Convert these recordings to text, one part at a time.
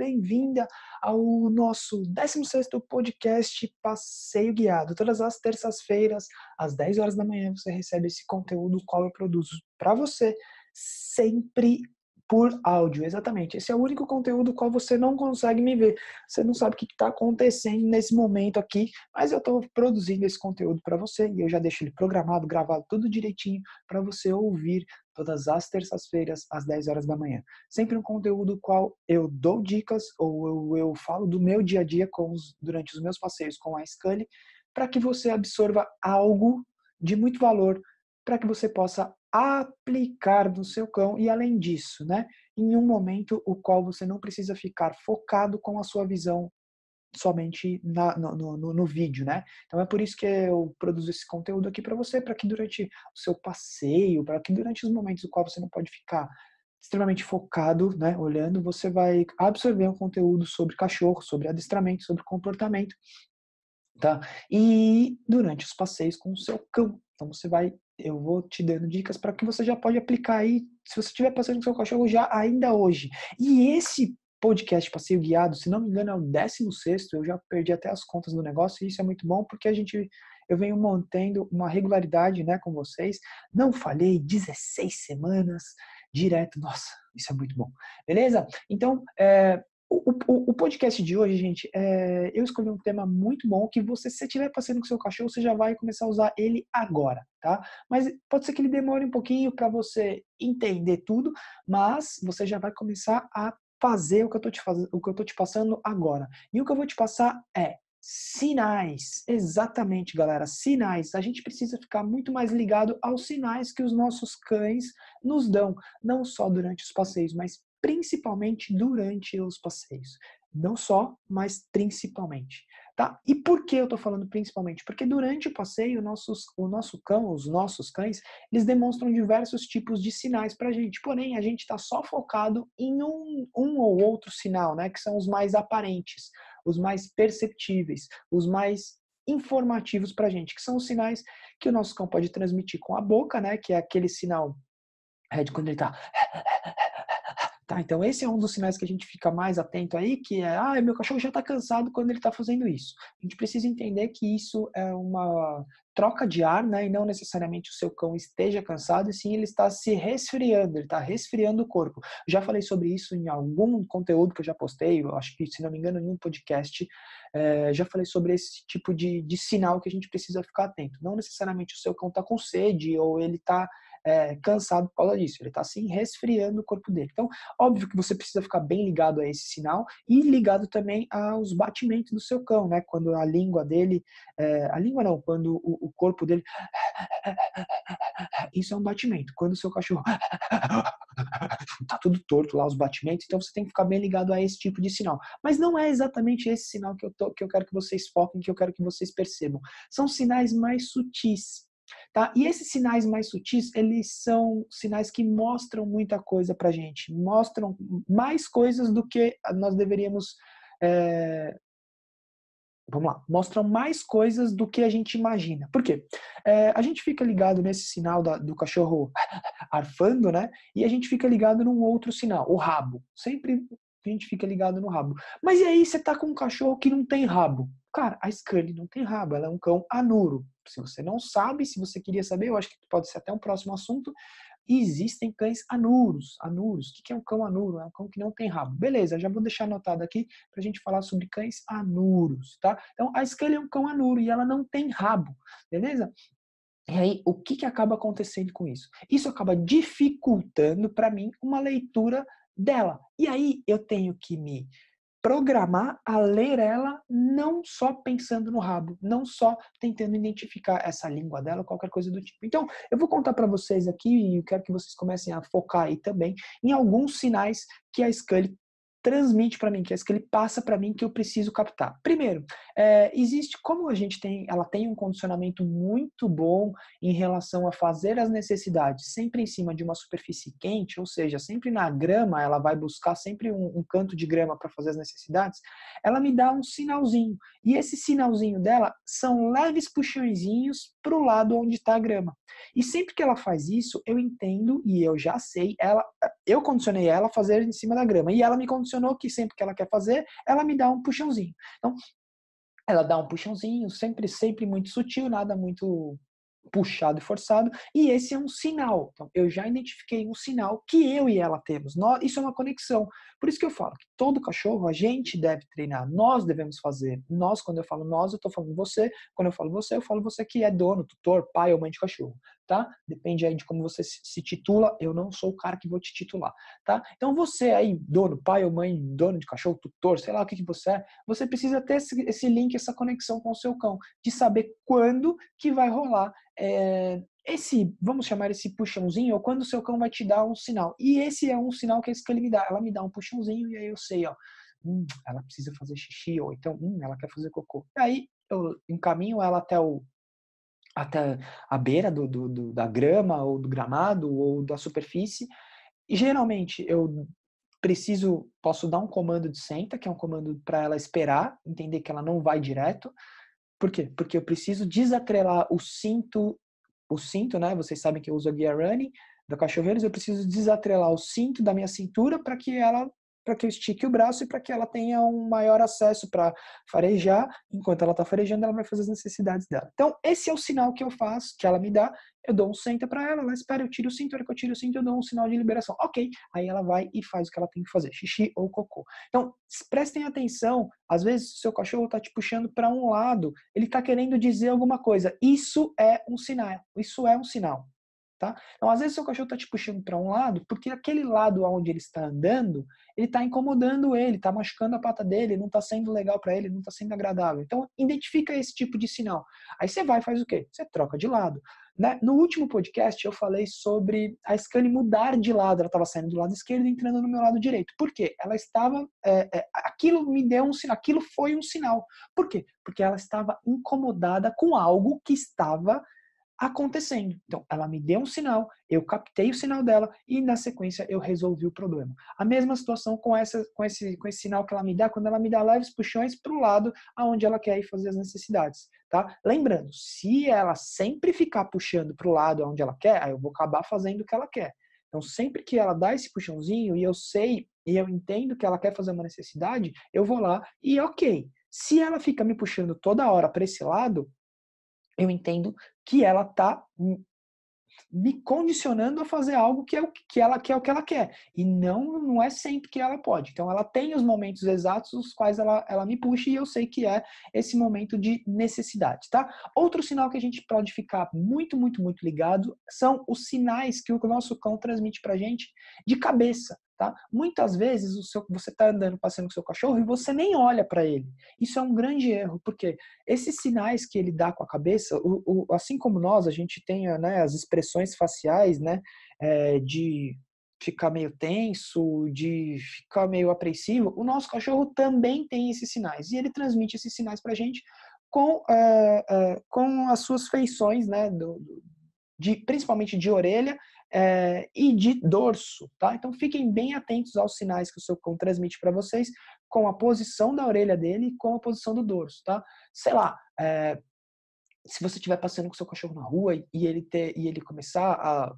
bem-vinda ao nosso 16º podcast Passeio Guiado. Todas as terças-feiras, às 10 horas da manhã, você recebe esse conteúdo qual eu produzo para você, sempre por áudio, exatamente. Esse é o único conteúdo qual você não consegue me ver. Você não sabe o que está acontecendo nesse momento aqui, mas eu estou produzindo esse conteúdo para você e eu já deixo ele programado, gravado, tudo direitinho para você ouvir todas as terças-feiras às 10 horas da manhã. Sempre um conteúdo qual eu dou dicas ou eu, eu falo do meu dia a dia com os, durante os meus passeios com a Scully para que você absorva algo de muito valor para que você possa aplicar no seu cão e além disso, né, em um momento o qual você não precisa ficar focado com a sua visão somente na, no, no, no, vídeo, né? Então é por isso que eu produzo esse conteúdo aqui para você, para que durante o seu passeio, para que durante os momentos no qual você não pode ficar extremamente focado, né, olhando, você vai absorver um conteúdo sobre cachorro, sobre adestramento, sobre comportamento, tá? E durante os passeios com o seu cão. Então você vai eu vou te dando dicas para que você já pode aplicar aí, se você estiver passando com seu cachorro já ainda hoje. E esse podcast Passeio Guiado, se não me engano, é o 16 eu já perdi até as contas do negócio, e isso é muito bom porque a gente eu venho mantendo uma regularidade, né, com vocês. Não falhei 16 semanas direto. Nossa, isso é muito bom. Beleza? Então, é, o, o, o, podcast de hoje, gente, é, eu escolhi um tema muito bom que você, se você estiver passeando com seu cachorro, você já vai começar a usar ele agora, tá? Mas pode ser que ele demore um pouquinho para você entender tudo, mas você já vai começar a fazer o que eu tô te fazendo, o que eu tô te passando agora. E o que eu vou te passar é sinais. Exatamente, galera, sinais. A gente precisa ficar muito mais ligado aos sinais que os nossos cães nos dão, não só durante os passeios, mas principalmente durante os passeios. Não só, mas principalmente. Tá? E por que eu estou falando principalmente? Porque durante o passeio, nossos, o nosso cão, os nossos cães, eles demonstram diversos tipos de sinais para a gente. Porém, a gente está só focado em um, um ou outro sinal, né? Que são os mais aparentes, os mais perceptíveis, os mais informativos para a gente, que são os sinais que o nosso cão pode transmitir com a boca, né? Que é aquele sinal é de quando ele está Tá? Então, esse é um dos sinais que a gente fica mais atento aí, que é, ah, meu cachorro já está cansado quando ele está fazendo isso. A gente precisa entender que isso é uma troca de ar, né? E não necessariamente o seu cão esteja cansado, e sim ele está se resfriando, ele está resfriando o corpo. Já falei sobre isso em algum conteúdo que eu já postei, eu acho que, se não me engano, em um podcast, é, já falei sobre esse tipo de, de sinal que a gente precisa ficar atento. Não necessariamente o seu cão está com sede ou ele está é, cansado por causa disso. Ele está assim resfriando o corpo dele. Então, óbvio que você precisa ficar bem ligado a esse sinal e ligado também aos batimentos do seu cão, né? Quando a língua dele, é, a língua não, quando o, o corpo dele, isso é um batimento. Quando o seu cachorro tá tudo torto lá os batimentos, então você tem que ficar bem ligado a esse tipo de sinal. Mas não é exatamente esse sinal que eu, tô, que eu quero que vocês foquem, que eu quero que vocês percebam. São sinais mais sutis. Tá? E esses sinais mais sutis, eles são sinais que mostram muita coisa pra gente, mostram mais coisas do que nós deveríamos. É... Vamos lá, mostram mais coisas do que a gente imagina. Por quê? É, a gente fica ligado nesse sinal da, do cachorro arfando, né? E a gente fica ligado num outro sinal, o rabo. Sempre a gente fica ligado no rabo. Mas e aí você tá com um cachorro que não tem rabo? Cara, a Scully não tem rabo, ela é um cão anuro. Se você não sabe, se você queria saber, eu acho que pode ser até um próximo assunto. Existem cães anuros. Anuros. O que é um cão anuro? É um cão que não tem rabo. Beleza, já vou deixar anotado aqui para a gente falar sobre cães anuros, tá? Então, a Scully é um cão anuro e ela não tem rabo, beleza? E aí, o que, que acaba acontecendo com isso? Isso acaba dificultando para mim uma leitura dela. E aí, eu tenho que me programar a ler ela não só pensando no rabo, não só tentando identificar essa língua dela, qualquer coisa do tipo. Então, eu vou contar para vocês aqui e eu quero que vocês comecem a focar aí também em alguns sinais que a Scully transmite para mim, que é isso que ele passa para mim que eu preciso captar. Primeiro, é, existe como a gente tem, ela tem um condicionamento muito bom em relação a fazer as necessidades sempre em cima de uma superfície quente, ou seja, sempre na grama, ela vai buscar sempre um, um canto de grama para fazer as necessidades. Ela me dá um sinalzinho e esse sinalzinho dela são leves puxõezinhos para o lado onde está a grama. E sempre que ela faz isso, eu entendo e eu já sei, ela, eu condicionei ela a fazer em cima da grama. E ela me condicionou que sempre que ela quer fazer, ela me dá um puxãozinho. Então, ela dá um puxãozinho, sempre, sempre muito sutil, nada muito puxado e forçado, e esse é um sinal. Então, eu já identifiquei um sinal que eu e ela temos. Nós, isso é uma conexão. Por isso que eu falo que todo cachorro a gente deve treinar, nós devemos fazer. Nós, quando eu falo nós, eu estou falando você. Quando eu falo você, eu falo você que é dono, tutor, pai ou mãe de cachorro, tá? Depende aí de como você se titula. Eu não sou o cara que vou te titular, tá? Então você aí, dono, pai ou mãe, dono de cachorro, tutor, sei lá o que, que você é, você precisa ter esse, esse link, essa conexão com o seu cão, de saber quando que vai rolar é, esse, vamos chamar esse puxãozinho, ou quando o seu cão vai te dar um sinal. E esse é um sinal que é esse que ele me dá. Ela me dá um puxãozinho e aí eu sei, ó, hum, ela precisa fazer xixi, ou então, hum, ela quer fazer cocô. E aí eu encaminho ela até o até a beira do, do, do, da grama, ou do gramado, ou da superfície. E geralmente eu preciso, posso dar um comando de senta, que é um comando para ela esperar, entender que ela não vai direto. Por quê? Porque eu preciso desatrelar o cinto, o cinto, né? Vocês sabem que eu uso a guia running da Cachorreiros, eu preciso desatrelar o cinto da minha cintura para que ela para que eu estique o braço e para que ela tenha um maior acesso para farejar. Enquanto ela está farejando, ela vai fazer as necessidades dela. Então, esse é o sinal que eu faço, que ela me dá. Eu dou um senta para ela, ela espera, eu tiro o cinto, a hora que eu tiro o cinto, eu dou um sinal de liberação. Ok, aí ela vai e faz o que ela tem que fazer, xixi ou cocô. Então, prestem atenção, às vezes o seu cachorro está te puxando para um lado, ele está querendo dizer alguma coisa. Isso é um sinal, isso é um sinal. Tá? Então, às vezes, seu cachorro está te puxando para um lado, porque aquele lado onde ele está andando, ele está incomodando ele, está machucando a pata dele, não está sendo legal para ele, não está sendo agradável. Então, identifica esse tipo de sinal. Aí você vai e faz o quê? Você troca de lado. Né? No último podcast, eu falei sobre a Scane mudar de lado. Ela estava saindo do lado esquerdo e entrando no meu lado direito. Por quê? Ela estava. É, é, aquilo me deu um sinal, aquilo foi um sinal. Por quê? Porque ela estava incomodada com algo que estava acontecendo. Então, ela me deu um sinal, eu captei o sinal dela e na sequência eu resolvi o problema. A mesma situação com essa com esse com esse sinal que ela me dá quando ela me dá leves puxões para o lado aonde ela quer ir fazer as necessidades, tá? Lembrando, se ela sempre ficar puxando para o lado aonde ela quer, aí eu vou acabar fazendo o que ela quer. Então, sempre que ela dá esse puxãozinho e eu sei e eu entendo que ela quer fazer uma necessidade, eu vou lá e ok. Se ela fica me puxando toda hora para esse lado, eu entendo que ela está me condicionando a fazer algo que é o que ela quer, o que ela quer. E não não é sempre que ela pode. Então ela tem os momentos exatos os quais ela, ela me puxa e eu sei que é esse momento de necessidade, tá? Outro sinal que a gente pode ficar muito, muito, muito ligado são os sinais que o nosso cão transmite pra gente de cabeça. Tá? Muitas vezes o seu, você está andando, passeando com o seu cachorro e você nem olha para ele. Isso é um grande erro, porque esses sinais que ele dá com a cabeça, o, o, assim como nós, a gente tem né, as expressões faciais né, é, de ficar meio tenso, de ficar meio apreensivo, o nosso cachorro também tem esses sinais. E ele transmite esses sinais para a gente com, é, é, com as suas feições, né, do, de, principalmente de orelha é, e de dorso, tá? Então fiquem bem atentos aos sinais que o seu cão transmite para vocês com a posição da orelha dele e com a posição do dorso, tá? Sei lá, é, se você estiver passeando com seu cachorro na rua e, ele ter, e ele começar a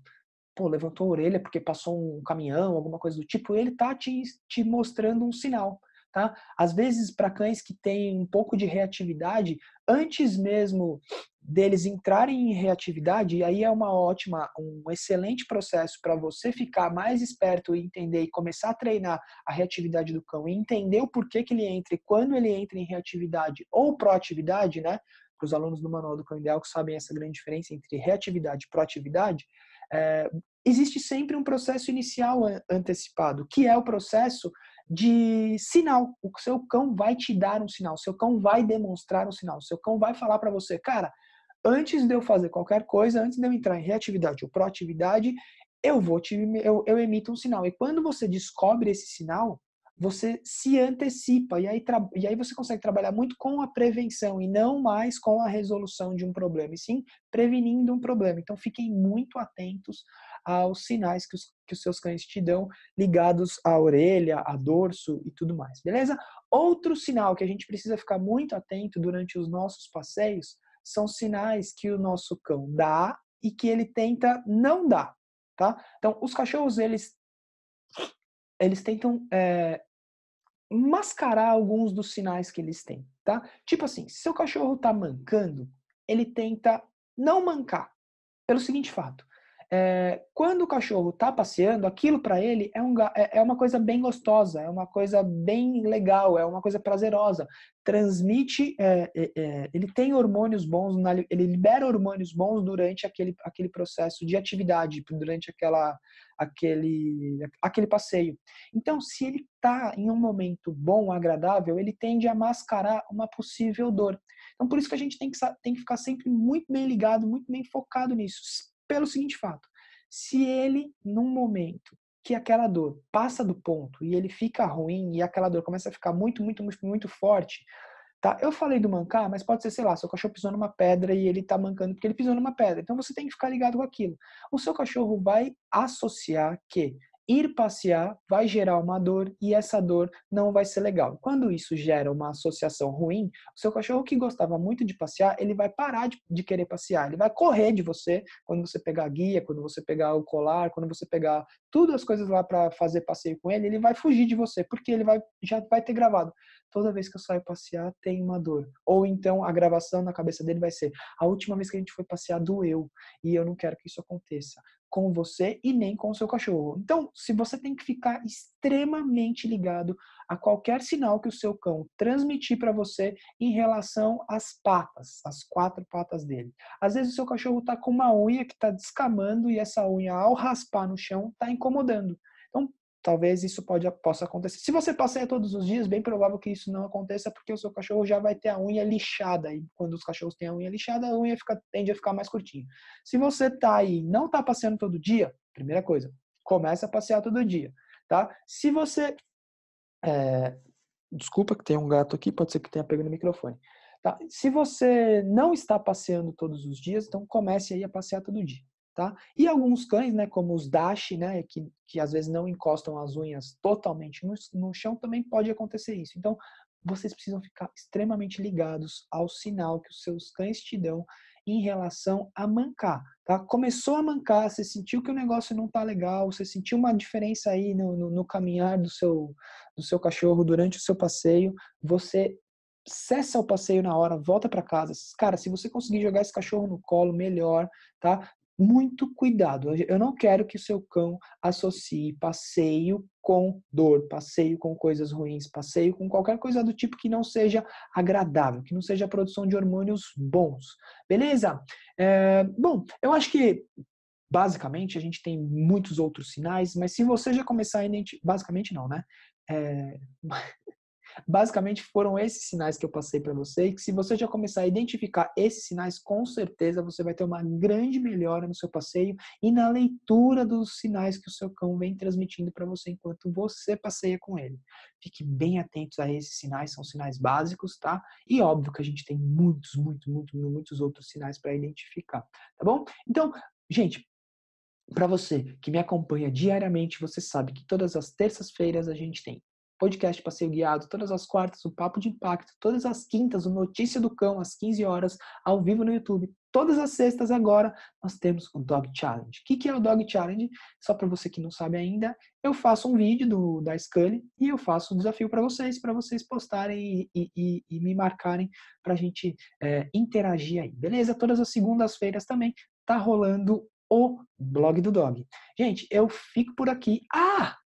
pô, levantou a orelha porque passou um caminhão, alguma coisa do tipo, ele tá te, te mostrando um sinal, tá? Às vezes, para cães que têm um pouco de reatividade, antes mesmo deles entrarem em reatividade, e aí é uma ótima, um excelente processo para você ficar mais esperto e entender e começar a treinar a reatividade do cão e entender o porquê que ele entra e quando ele entra em reatividade ou proatividade, né? Para os alunos do Manual do Cão Ideal que sabem essa grande diferença entre reatividade e proatividade, é, existe sempre um processo inicial antecipado, que é o processo de sinal. O seu cão vai te dar um sinal, seu cão vai demonstrar um sinal, seu cão vai falar para você, cara, antes de eu fazer qualquer coisa, antes de eu entrar em reatividade ou proatividade, eu vou te, eu, eu emito um sinal. E quando você descobre esse sinal, você se antecipa e aí, e aí você consegue trabalhar muito com a prevenção e não mais com a resolução de um problema, e sim prevenindo um problema. Então fiquem muito atentos aos sinais que os, que os seus cães te dão ligados à orelha, a dorso e tudo mais, beleza? Outro sinal que a gente precisa ficar muito atento durante os nossos passeios são sinais que o nosso cão dá e que ele tenta não dar, tá? Então, os cachorros, eles, eles tentam é, mascarar alguns dos sinais que eles têm, tá? Tipo assim, se seu cachorro tá mancando, ele tenta não mancar, pelo seguinte fato. É, quando o cachorro está passeando, aquilo para ele é, um, é, é, uma coisa bem gostosa, é uma coisa bem legal, é uma coisa prazerosa. Transmite, é, é, é ele tem hormônios bons, ele libera hormônios bons durante aquele, aquele processo de atividade, durante aquela, aquele, aquele passeio. Então, se ele está em um momento bom, agradável, ele tende a mascarar uma possível dor. Então, por isso que a gente tem que, tem que ficar sempre muito bem ligado, muito bem focado nisso pelo seguinte fato: se ele, num momento que aquela dor passa do ponto e ele fica ruim e aquela dor começa a ficar muito, muito, muito, muito forte, tá? Eu falei do mancar, mas pode ser, sei lá, seu cachorro pisou numa pedra e ele tá mancando porque ele pisou numa pedra. Então você tem que ficar ligado com aquilo. O seu cachorro vai associar que ir passear vai gerar uma dor e essa dor não vai ser legal. Quando isso gera uma associação ruim, o seu cachorro que gostava muito de passear, ele vai parar de, de querer passear, ele vai correr de você quando você pegar a guia, quando você pegar o colar, quando você pegar todas as coisas lá para fazer passeio com ele, ele vai fugir de você, porque ele vai já vai ter gravado. Toda vez que eu saio passear, tem uma dor. Ou então a gravação na cabeça dele vai ser: a última vez que a gente foi passear doeu e eu não quero que isso aconteça com você e nem com o seu cachorro. Então, se você tem que ficar extremamente ligado a qualquer sinal que o seu cão transmitir para você em relação às patas, as quatro patas dele. Às vezes o seu cachorro está com uma unha que está descamando e essa unha, ao raspar no chão, está incomodando. Então, talvez isso pode, possa acontecer. Se você passeia todos os dias, bem provável que isso não aconteça, porque o seu cachorro já vai ter a unha lixada. E quando os cachorros têm a unha lixada, a unha fica, tende a ficar mais curtinha. Se você tá aí não tá passeando todo dia, primeira coisa, começa a passear todo dia, tá? Se você... É, desculpa que tem um gato aqui, pode ser que tenha pego no microfone. Tá? Se você não está passeando todos os dias, então comece aí a passear todo dia. Tá? E alguns cães, né, como os Dash, né, que, que às vezes não encostam as unhas totalmente no, no chão, também pode acontecer isso. Então, vocês precisam ficar extremamente ligados ao sinal que os seus cães te dão em relação a mancar, tá? Começou a mancar, você sentiu que o negócio não tá legal, você sentiu uma diferença aí no, no, no caminhar do seu, do seu cachorro durante o seu passeio, você cessa o passeio na hora, volta para casa. Cara, se você conseguir jogar esse cachorro no colo, melhor, tá? Muito cuidado. Eu não quero que o seu cão associe passeio com dor, passeio com coisas ruins, passeio com qualquer coisa do tipo que não seja agradável, que não seja a produção de hormônios bons. Beleza? É, bom, eu acho que basicamente a gente tem muitos outros sinais, mas se você já começar a identificar. Basicamente não, né? É... Basicamente foram esses sinais que eu passei para você que se você já começar a identificar esses sinais, com certeza você vai ter uma grande melhora no seu passeio e na leitura dos sinais que o seu cão vem transmitindo para você enquanto você passeia com ele. Fique bem atentos a esses sinais, são sinais básicos, tá? E óbvio que a gente tem muitos, muitos, muitos, muitos outros sinais para identificar, tá bom? Então, gente, para você que me acompanha diariamente, você sabe que todas as terças-feiras a gente tem podcast Passeio Guiado, todas as quartas, o Papo de Impacto, todas as quintas, o Notícia do Cão, às 15 horas, ao vivo no YouTube. Todas as sextas agora nós temos o Dog Challenge. O que é o Dog Challenge? Só para você que não sabe ainda, eu faço um vídeo do, da Scully e eu faço um desafio para vocês, para vocês postarem e, e, e me marcarem para a gente é, interagir aí, beleza? Todas as segundas-feiras também tá rolando o blog do Dog. Gente, eu fico por aqui. Ah!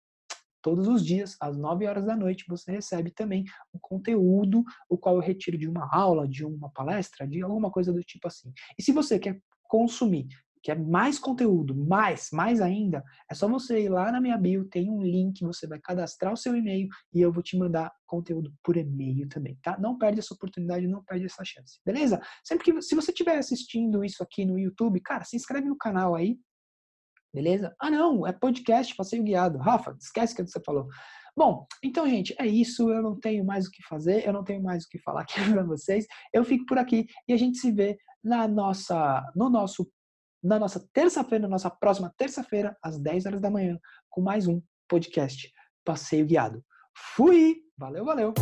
Todos os dias, às 9 horas da noite, você recebe também um conteúdo, o qual eu retiro de uma aula, de uma palestra, de alguma coisa do tipo assim. E se você quer consumir, quer mais conteúdo, mais, mais ainda, é só você ir lá na minha bio, tem um link, você vai cadastrar o seu e-mail e eu vou te mandar conteúdo por e-mail também, tá? Não perde essa oportunidade, não perde essa chance, beleza? Sempre que, se você estiver assistindo isso aqui no YouTube, cara, se inscreve no canal aí, Beleza? Ah, não, é podcast, passeio guiado. Rafa, esquece o que você falou. Bom, então, gente, é isso. Eu não tenho mais o que fazer, eu não tenho mais o que falar aqui para vocês. Eu fico por aqui e a gente se vê na nossa, no nosso, na nossa terça-feira, na nossa próxima terça-feira, às 10 horas da manhã, com mais um podcast Passeio Guiado. Fui! Valeu, valeu!